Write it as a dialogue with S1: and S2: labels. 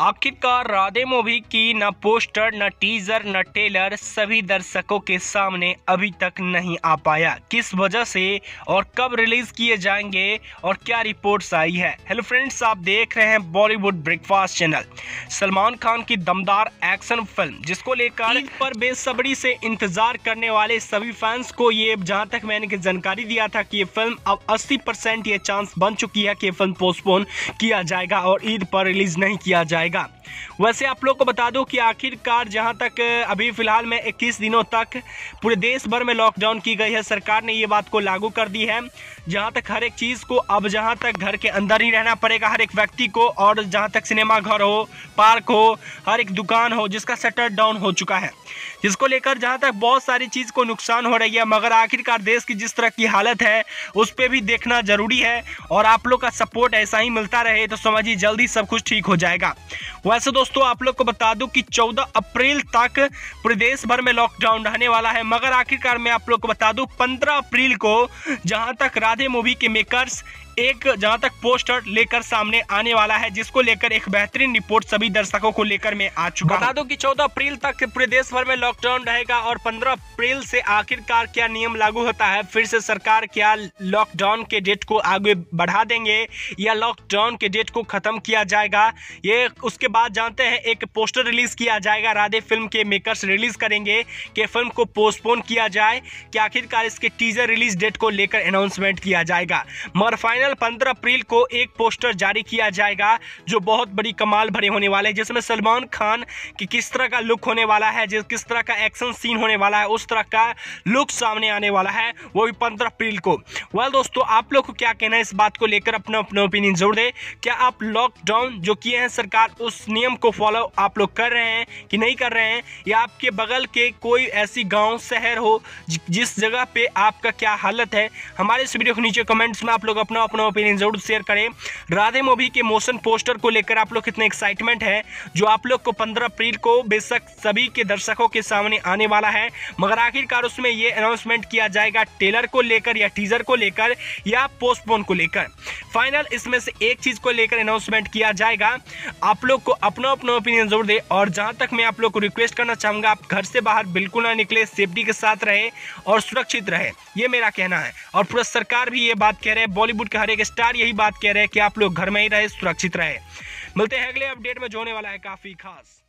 S1: आखिरकार राधे मूवी की न पोस्टर न टीजर न टेलर सभी दर्शकों के सामने अभी तक नहीं आ पाया। किस वजह से और कब रिलीज़ किए जाएँगे और क्या रिपोर्ट्स आई है? हेलो फ्रेंड्स आप देख रहे हैं Bollywood breakfast channel. Salman Khan की दमदार एक्शन फ़िल्म जिसको लेकर पर बेसब्री से इंतज़ार करने वाले सभी फैंस को ये जहाँ तक मैंने जानकारी दिया था कि ये फ़िल्म अब 80 परसेंट ये चांस बन चुकी है कि फ़िल्म पोस्टपोन किया जाएगा और ईद पर रिलीज़ नहीं किया जाएगा। जाएगा वैसे आप लोग को बता दो कि आखिरकार जहाँ तक अभी फ़िलहाल में 21 दिनों तक पूरे देश भर में लॉकडाउन की गई है, सरकार ने ये बात को लागू कर दी है। जहाँ तक हर एक चीज़ को, अब जहाँ तक घर के अंदर ही रहना पड़ेगा, हर एक व्यक्ति को, और जहाँ तक सिनेमा घर हो, पार्क हो, हर एक दुकान हो, जिसका शटर डाउन हो चुका है। जिसको लेकर जहाँ तक बहुत सारी चीज़ को नुकसान हो रही है, मगर आखिरकार देश की जिस तरह की हालत है, उस पर भी देखना ज़रूरी है, और आप लोग का सपोर्ट ऐसा ही मिलता रहे तो समझिए जल्दी सब कुछ ठीक हो जाएगा। वैसे दोस्तों, आप लोग को बता दूँ कि 14 अप्रैल तक प्रदेश भर में लॉकडाउन रहने वाला है। मगर आखिरकार मैं आप लोग को बता दूँ 15 अप्रैल को जहाँ तक राधे मूवी के मेकर्स एक जहाँ तक पोस्टर लेकर सामने आने वाला है, जिसको लेकर एक बेहतरीन रिपोर्ट सभी दर्शकों को लेकर मैं आ चुका बता दो कि 14 अप्रैल तक पूरे देश भर में लॉकडाउन रहेगा और 15 अप्रैल से आखिरकार क्या नियम लागू होता है, फिर से सरकार क्या लॉकडाउन के डेट को आगे बढ़ा देंगे या लॉकडाउन के डेट को खत्म किया जाएगा, ये उसके बाद जानते हैं, एक पोस्टर रिलीज़ किया जाएगा, राधे फ़िल्म के मेकर्स रिलीज़ करेंगे कि फ़िल्म को पोस्टपोन किया जाए, कि आखिरकार इसके टीजर रिलीज़ डेट को लेकर अनाउंसमेंट किया जाएगा। मगर फाइनल फाइनल 15 अप्रैल को एक पोस्टर जारी किया जाएगा, जो बहुत बड़ी कमाल भरे होने वाले हैं, जिसमें सलमान खान की किस तरह का लुक होने वाला है, जिस किस तरह का एक्शन सीन होने वाला है, उस तरह का लुक सामने आने वाला है, वो भी पंद्रह अप्रैल को। वेल दोस्तों, आप लोग को क्या कहना है इस बात को लेकर? अपना अपना ओपिनियन जोड़ दे। क्या आप लॉकडाउन जो किए हैं सरकार, उस नियम को फॉलो आप लोग कर रहे हैं कि नहीं कर रहे हैं? या आपके बगल के कोई ऐसी गाँव, शहर हो जिस जगह पे आपका क्या हालत है, हमारे इस वीडियो के नीचे कमेंट्स में आप लोग अपना अपना ओपिनियन ज़रूर शेयर करें। राधे मूवी के मोशन पोस्टर को लेकर आप लोग कितने एक्साइटमेंट है, जो आप लोग को पंद्रह अप्रैल को बेशक सभी के दर्शकों के सामने आने वाला है। मगर आखिरकार उसमें ये अनाउंसमेंट किया जाएगा टेलर को लेकर या टीजर को लेकर या पोस्टपोन को लेकर। फाइनल इसमें से एक चीज़ को लेकर अनाउंसमेंट किया जाएगा। आप लोग को अपना अपना ओपिनियन ज़रूर दे और जहाँ तक मैं आप लोग को रिक्वेस्ट करना चाहूँगा, आप घर से बाहर बिल्कुल ना निकले सेफ्टी के साथ रहे और सुरक्षित रहे। ये मेरा कहना है। और पूरा सरकार भी ये बात कह रहे हैं बॉलीवुड के हर एक स्टार यही बात कह रहे हैं कि आप लोग घर में ही रहे, सुरक्षित रहे। मिलते हैं अगले अपडेट में, जो होने वाला है काफ़ी खास।